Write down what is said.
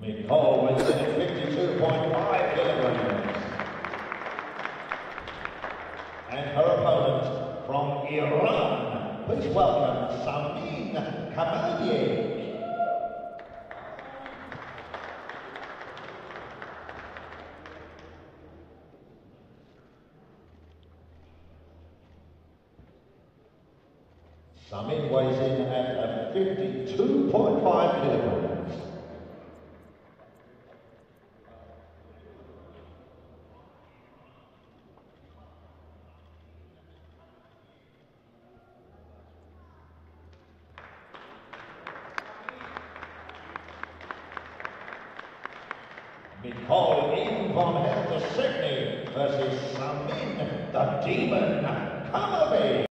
Micol weighs in at 52.5 kilograms. And her opponent from Iran, please welcome Samin Kamal Beik. Samin weighs in at 52.5 kilograms. Micol Eden von Hertha Sydney versus Samin the Demon Kamal Beik.